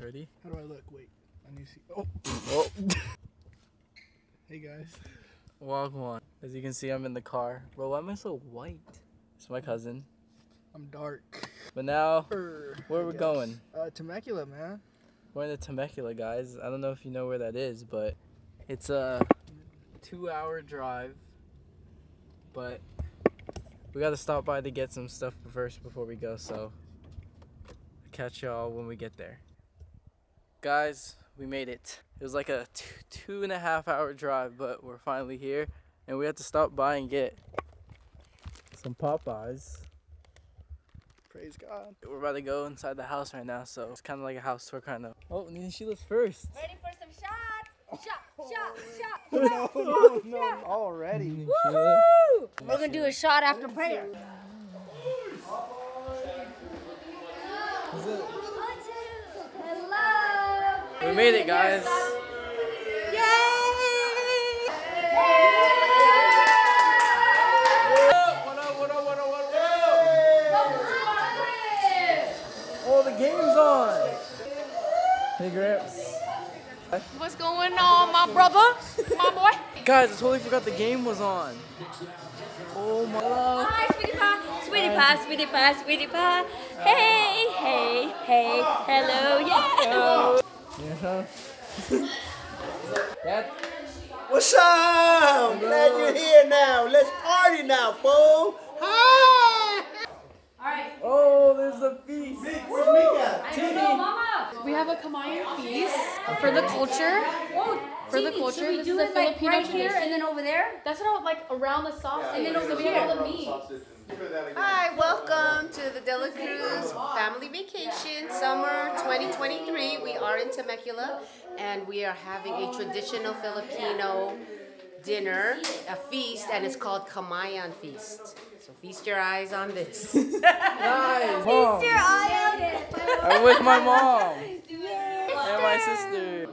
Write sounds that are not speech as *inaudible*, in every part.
Ready? How do I look? Wait. I need to see. Oh. Oh. *laughs* Hey guys. Walk one. As you can see, I'm in the car. Bro, why am I so white? It's my cousin. I'm dark. But now, Er, where I we going? Uh, Temecula, man. We're in the Temecula, guys. I don't know if you know where that is, but it's a two-hour drive. But we gotta stop by to get some stuff first before we go. So catch y'all when we get there. Guys, we made it. It was like a two, two and a half hour drive, but we're finally here, and we had to stop by and get some Popeyes. Praise God. We're about to go inside the house right now, so it's kind of like a house tour, kind of. Oh, Nina Sheila's first. Ready for some shots? Shot, shot, *laughs* shot. no, no, no. Already. Nina Sheila. We're gonna do a shot after prayer. Hello. We made it, guys. Yay! Oh, the game's on. Hey, Gramps. What's going on, my brother? My boy? *laughs* Guys, I totally forgot the game was on. Oh my god. Hi, sweetie pie. Sweetie pie, sweetie pie, sweetie pie. Hey, hey, hey. Hello, yeah. Yeah. Uh-huh. *laughs* that, What's up? Glad you're here now. Let's party now, fool. Hi. oh, there's a feast. Where's Mika? We have a Kamayan feast for the culture. Oh, for the culture, Should we this do is a it like Filipino right here tradition. and then over there? That's what I like around the sausage. and then over here. here, the meat. Hi, welcome to the Dela Cruz Family Vacation Summer 2023. We are in Temecula and we are having a traditional Filipino dinner, a feast, and it's called Kamayan Feast. So feast your eyes on this. *laughs* Nice. Mom. I'm with my mom and my sister.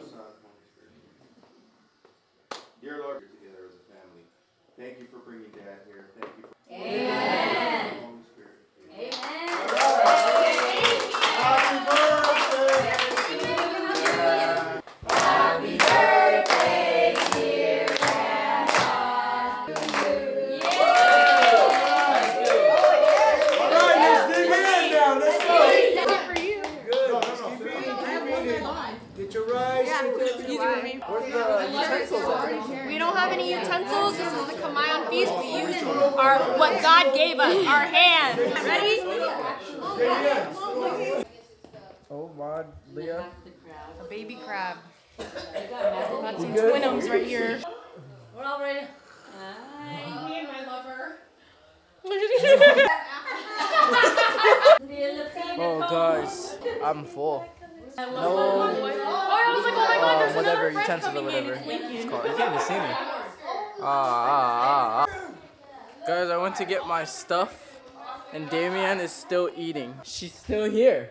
Dear Lord, you're together as a family. Thank you for bringing Dad here. Thank you. For Amen. Leah. A baby crab. Got some twinums right here. We're all ready. Me and my lover. *laughs* Oh guys, I'm full. Oh, I was like, oh my god, Uh, whatever another friend utensils or coming in. whatever It's Lincoln. called. You can't even see me. Ah, ah, ah, ah. Guys, I went to get my stuff, and Damien is still eating. She's still here.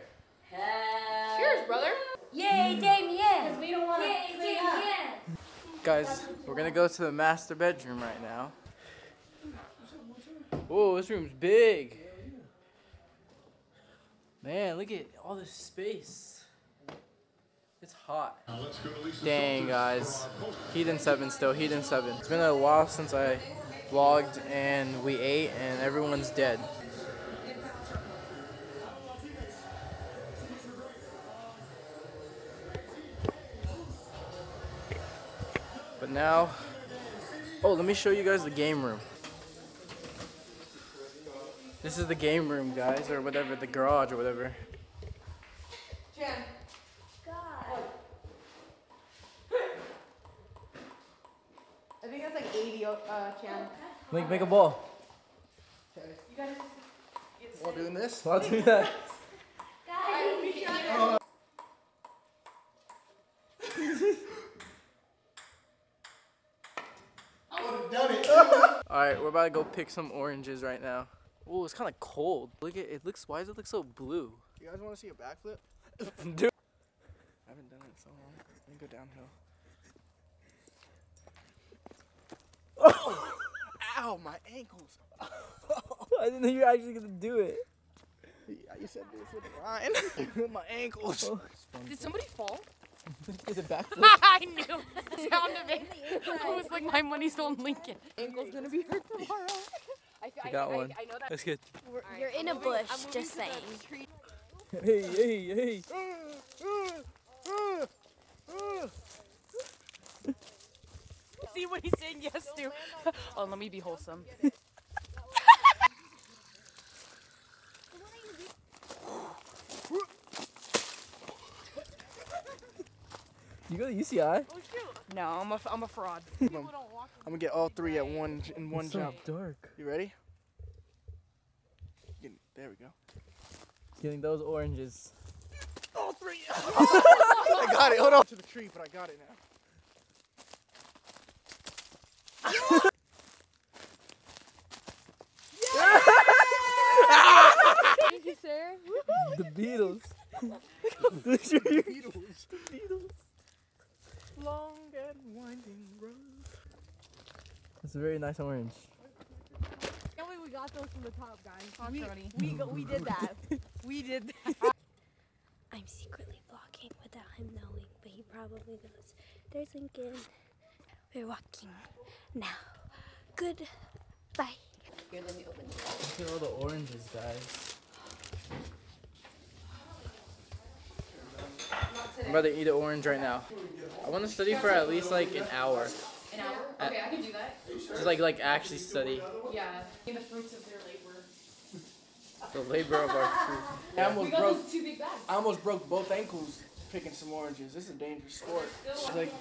Cheers, brother. Yay, mm. Damien. We don't want to Yay, Damien. Guys, we're gonna go to the master bedroom right now. Whoa, this room's big. Man, look at all this space. It's hot. Dang, guys. Heat in 7 still, heat in 7. It's been a while since I vlogged and we ate and everyone's dead. But now, oh, let me show you guys the game room. This is the game room, guys, or whatever, the garage or whatever. I think that's like 80 uh, Chan. Make, make a ball. *laughs* While doing this. I'll do that. Alright, we're about to go pick some oranges right now. Oh, it's kind of cold. Look at it. Looks. Why does it look so blue? You guys want to see a backflip? *laughs* Dude. I haven't done it in so long. Let me go downhill. Oh! *laughs* Ow, my ankles. *laughs* I didn't know you were actually gonna do it. Yeah, you said do it for the line. With my ankles. Oh. Did somebody fall? *laughs* Did a backflip. *laughs* I knew the sound of it. *laughs* I was like, my money's on Lincoln. Ankle's gonna be hurt tomorrow. I, I got one. I, know that. That's good. You're in a bush, just saying. Hey, hey, hey. See what he's saying yes to. oh, let me be wholesome. You go to UCI? Oh, no, I'm a, I'm a fraud. *laughs* I'm gonna get all three at one in one It's so jump. dark. You ready? Get- There we go. Getting those oranges. All three. *laughs* I got it. Hold on to the tree, but I got it now. *laughs* Thank you, sir. The Beatles. Those are your Beatles. Beatles. Long and winding road. It's a very nice orange. Can't believe we got those from the top, guys. We, we, go- we did that. *laughs* we did that. I'm secretly vlogging without him knowing, but he probably knows. There's Lincoln. We're walking now. Goodbye. Here, let me open it. Look at all the oranges, guys. I'm about to eat an orange right now. I want to study for at least like an hour. An hour? Okay, I can do that. Just like like actually study Yeah. The fruits of their labor. *laughs* the labor of our food. I almost broke. two big bags. I almost broke both ankles picking some oranges. This is a dangerous sport. It's like,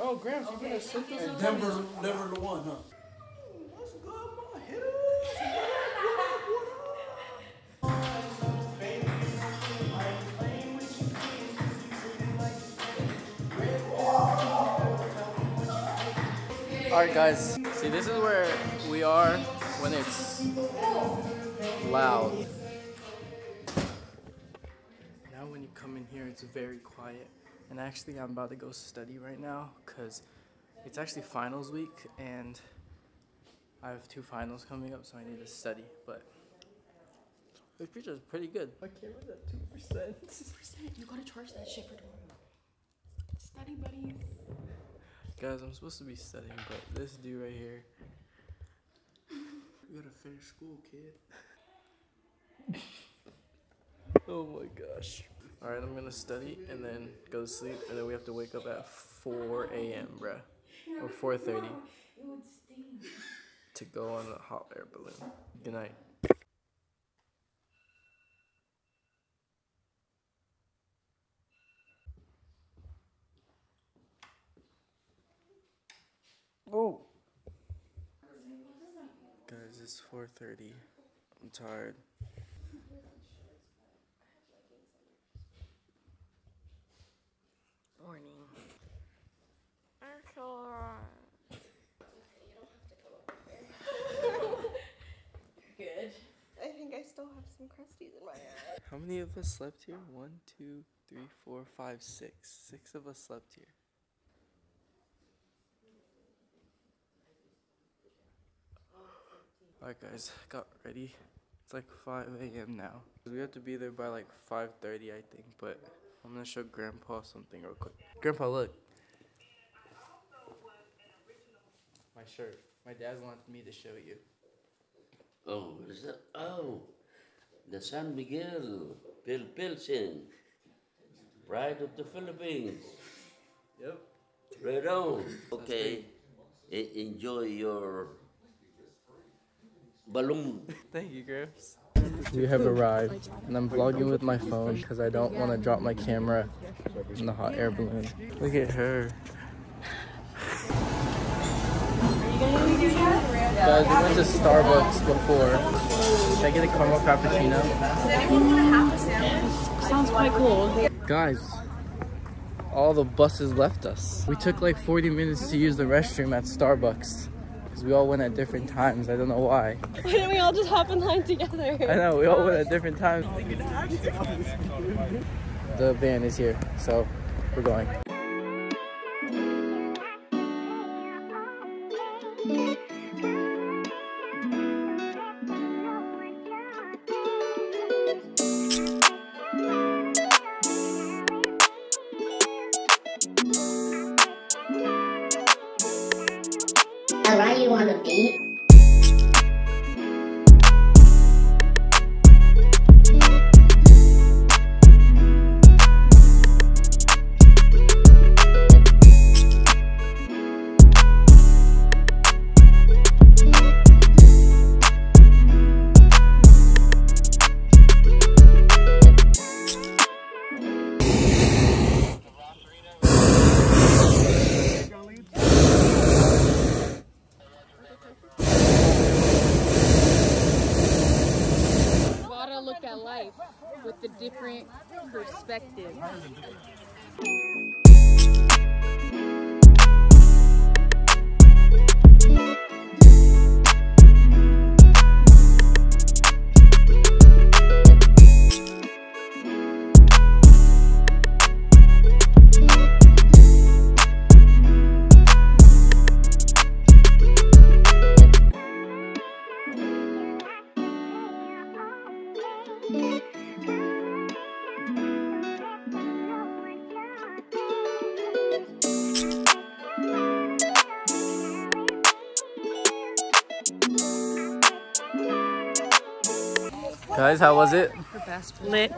oh, Gramps, you gonna sit there? Denver, Denver the one, huh? Alright guys, see this is where we are when it's loud. Now when you come in here it's very quiet. And actually I'm about to go study right now because it's actually finals week and I have two finals coming up so I need to study. But this picture is pretty good. My camera's at 2%. You gotta charge that shit for tomorrow. Study buddies. Guys, I'm supposed to be studying, but this dude right here. You gotta finish school, kid. *laughs* Oh my gosh. Alright, I'm gonna study and then go to sleep, and then we have to wake up at 4 a.m., bruh. Or 4.30. To go on a hot air balloon. Good night. Oh. Guys, it's 4.30. I'm tired. Morning. *laughs* Good. I think I still have some crusties in my eye. How many of us slept here? One, two, three, four, five, six. Six of us slept here. Alright guys, got ready. It's like 5 a.m. now. We have to be there by like 5.30 I think, but I'm gonna show Grandpa something real quick. Grandpa, look. My shirt. My dad wanted me to show you. Oh, what is that? Oh, the San Miguel Pil Pilsen, Pride of the Philippines. Yep. Right on. Okay, enjoy your balloon. *laughs* Thank you, Gramps. We have arrived, and I'm vlogging with my phone because I don't want to drop my camera in the hot air balloon. Look at her. Guys, we went to Starbucks before. Should I get a caramel frappuccino? Sounds quite cool. Guys, all the buses left us. We took like 40 minutes to use the restroom at Starbucks because we all went at different times. I don't know why. Why didn't we all just hop in line together? I know, we all went at different times. *laughs* The van is here, so we're going. I'll write you on the beat. Different perspective. Guys, how was it? Lit.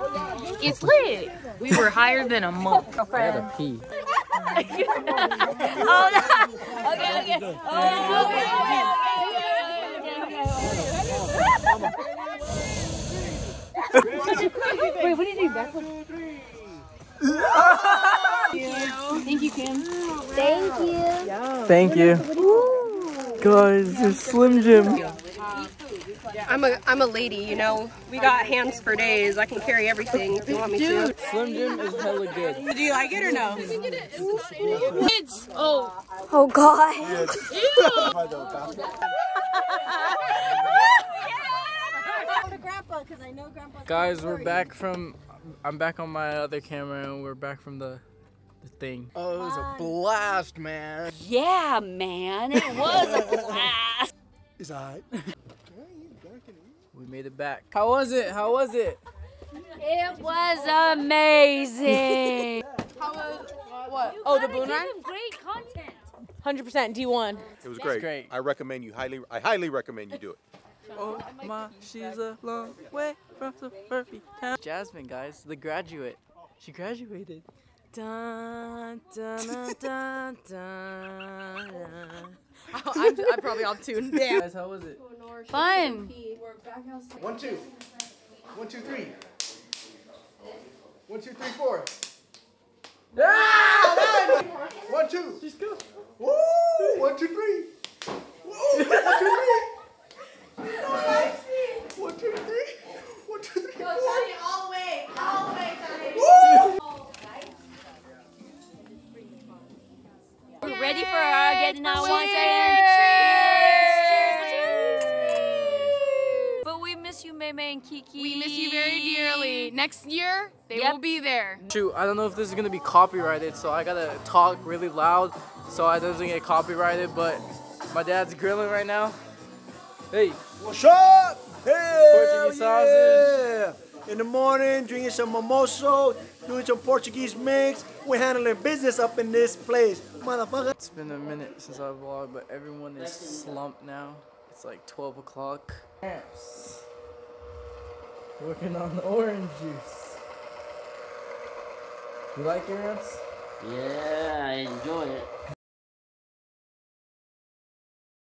It's lit. We were higher than a monk. I had to pee. *laughs* oh no. Okay, okay. Oh, okay, okay, okay. Wait, what did you do back? Thank you, Kim. Thank you. Thank you. Guys, there's Slim Jim. I'm a I'm a lady, you know. We got hands for days. I can carry everything if you want me to. Slim Jim is hella good. Do you like it or no? Kids. Oh. Oh God. Guys, we're back from. I'm back on my other camera, and we're back from the, the thing. Oh, it was a blast, man. Yeah, man, it was a *laughs* blast. Is alright. We made it back. How was it? How was it? It was amazing. *laughs* How was what? Oh, the boon ride. Great content. 100% D1. It was great. great. I recommend you highly. I highly recommend you do it. Oh my, she's a long way from the perfect town. Jasmine, guys, the graduate. She graduated. Dun, dun, dun, dun, dun. I'm, *laughs* I'm probably all tuned down. Guys, how was it? Fun. One, two. One, two, three. One, two, three, four. Ah. One, two. Just go. Woo! One, two, three. Woo! One, two, three. One, two, three. One, two, three. Go, Tony, all the way. All the way, Tony. Woo! We're ready for our getting our one But we miss you, Meme and Kiki. We miss you very dearly. Next year, they Yep. will be there. Shoot, I don't know if this is gonna be copyrighted, so I gotta talk really loud so I doesn't get copyrighted. But my dad's grilling right now. Hey, What's up? Hey, Portuguese sausage. yeah. In the morning, drinking some mimoso, doing some Portuguese mix. We're handling business up in this place, motherfucker. it's been a minute since I vlogged, but everyone is slumped now. It's like 12 o'clock. Yes. Working on the orange juice. You like it, Ramps? Yeah, I enjoy it.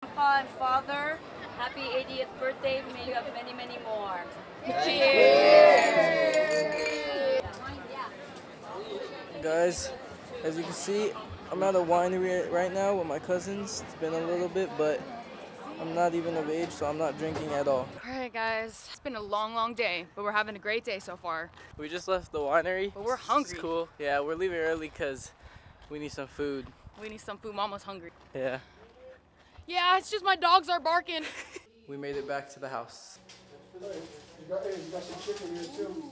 Papa and Father, happy 80th birthday. May you have many, many more. Cheers! Guys, as you can see, I'm at a winery right now with my cousins. It's been a little bit, but I'm not even of age, so I'm not drinking at all. All right, guys. It's been a long, long day, but we're having a great day so far. We just left the winery. But we're It's hungry. cool. Yeah, we're leaving early because we need some food. We need some food. Mama's hungry. Yeah. Yeah, it's just my dogs are barking. *laughs* We made it back to the house. You got, hey, you got some chicken here too.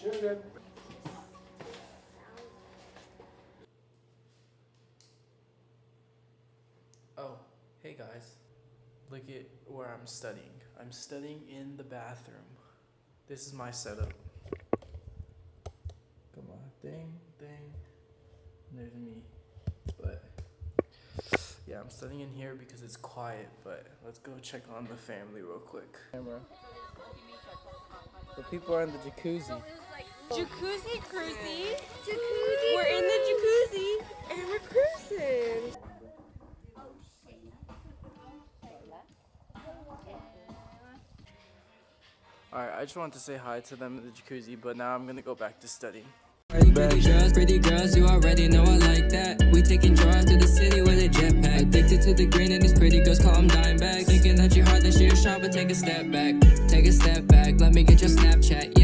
Some chicken. Oh, hey guys. Look at where I'm studying. I'm studying in the bathroom. This is my setup. Come on, ding, ding. There's me. But yeah, yeah, I'm studying in here because it's quiet. But let's go check on the family real quick. Camera. The people are in the jacuzzi. Jacuzzi cruisy. Jacuzzi. We're in the jacuzzi and we're cruising. Alright, I just wanted to say hi to them in the jacuzzi, but now I'm gonna go back to studying. Pretty girls, pretty girls, you already know I like that. We taking drives to the city with a jetpack. Addicted to the green and these pretty girls call them dime bags. Thinking that you're hard, that you're sharp, but take a step back. Take a step back, let me get your Snapchat.